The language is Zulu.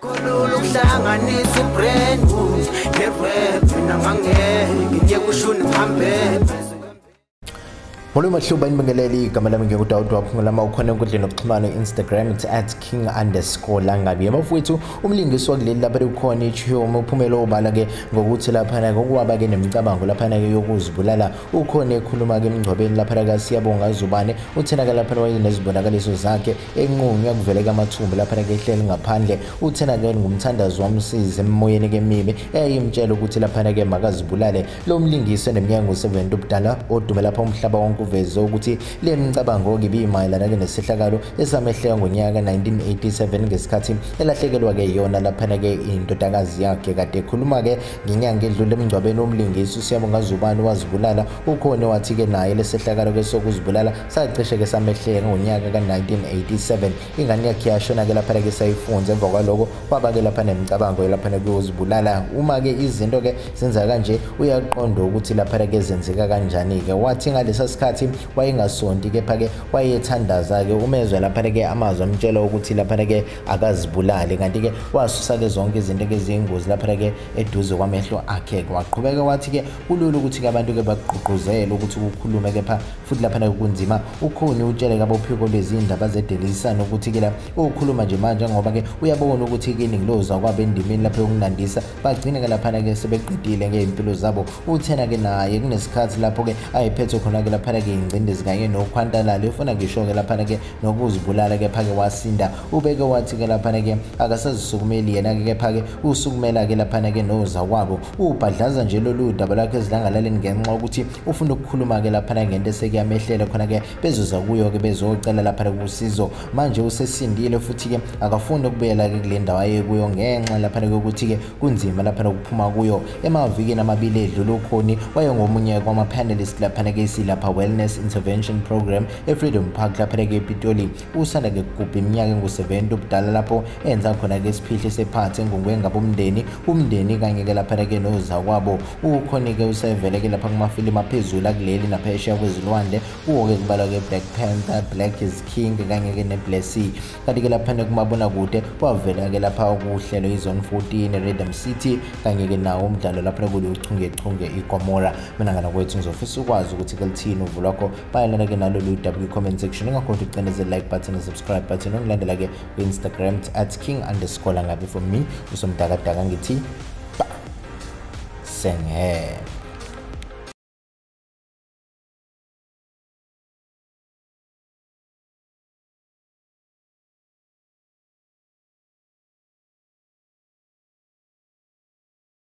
Kolula ukuhlanganisa ubrand ne-rap mina ngangeke ngiyeke ushuni ngihambe Molo mahluba inibingeleli igama lami ngingudawud waphungulama ukhona enkundleni yokuxhumana i-Instagram it's at king underscore langabi. Abafowethu umlingisi wakuleli lapha likhona ichiyomo uphumela obala-ke ngokuthi laphana-ke ukuwaba-ke nemicabango laphana-ke yokuzibulala. Ukhona ekhuluma-ke emngcwabeni laphana-ke siyabonga zubane. Uthena-ke laphana wayenezibonakaliso zakhe enqunywa kuvele-ke amathumbu laphana-ke ehleli ngaphandle. Uthena-ke ngumthandazi wamsizi emoyeni-ke emibi eyayimtshela ukuthi laphana-ke makazibulale. Lo mlingisi eneminyaka ngu-70 ubudala odume lapha umhlaba wonke uveze ukuthi le micabango-ke ibiyimayelana-ke nesehlakalo esamehleka ngonyaka ka-1987 ngesikhathi elahlekelwa-ke yona laphana-ke indodakazi yakhe. Kade ekhuluma-ke ngenyanga edlule emngcwabeni womlingisi usiyabonga zubani wazibulala. Ukhona wathi-ke naye lesehlakalo-ke sokuzibulala sacishe-ke samehleka ngonyaka ka-1987 ingane yakhe yashona-ke laphana-ke sayifunza. Emva kwaloko kwaba-ke lapha nemicabango laphana kuyozibulala. Uma-ke izinto-ke zenzeka kanje uyaqonda ukuthi laphana-ke zenzeka kanjani-ke? Wathi ngalesa sikhathi wayengasonti kepha-ke wayethandaza-ke umezwe laphana-ke amazwi amtshela ukuthi laphana-ke akazibulale kanti-ke wasusa-ke zonke izinto-ke eziyingozi laphana-ke eduze kwamehlo akhe-ke waqhubeka wathi-ke kulula ukuthi-ke abantu-ke bagqugquzele ukuthi kukhulume kepha futhi laphana-ke kunzima ukhoni utshele-ke abophiko lwezindaba zedelisana ukuthi-ke la ukhuluma nje manje ngoba-ke uyabona ukuthi-ke iningi loza kwabo endimeni lapho yokunandisa. Bagcine-ke laphana-ke sebeqedile ngey'mpilo zabo. Uthena-ke naye kunesikhathi lapho-ke ayiphethe khona-ke laphana-ke ingcindezi kanye nokhwantalala efuna ngisho-ke laphana-ke nokuzibulala kepha-ke wasinda. Ubeke wathi-ke laphana-ke akasazisukumeli yena-ke kepha-ke usukumela-ke laphana-ke noza kwabo. Ubhadlaza nje lolu daba lakho ezilangalaleni ngenxa yokuthi ufuna ukukhuluma-ke laphana ngento esekuyamehlela khona-ke bezoza kuyo-ke bezocela laphana kusizo. Manje usesindile futhi-ke akafuni ukubuyela-ke kule ndawo ayekuyo ngenxa laphana-ke ukuthi-ke kunzima laphana ukuphuma kuyo. Emavikini amabili edlule ukhoni wayengomunye kwama-panelist laphana-ke isilapha wellness intervention program e-freedom park laphana-ke epitoli. Usanda-ke kugubha iminyaka engu-70 ubudala lapho enza khona-ke isiphihli sephathi engungwe ngabomndeni umndeni kanye-ke laphana-ke nozakwabo ukhoni-ke usevele-ke lapha kumafilimu aphezulu akuleli naphesheya kwezilwandle. Kuwo-ke kubalwa-ke black panther black is king kanye-ke neblessy kanti-ke laphana kumabonakude wavela-ke lapha kuhlelo izone 14 redam city kanye-ke nawo umdlalo laphana kulochungechunge igomora mina ngana kwethu ngizofisa ukwazi ukuthi-ke lithini lwakho. Bayelana ke nalo lolu kwi-comment section. Ungakhonda ukucinezela like button ne-subscribe button ungilandela ke kwi-instagram at king underscore langabe for me. Usomdakadaka ngithi ba sengela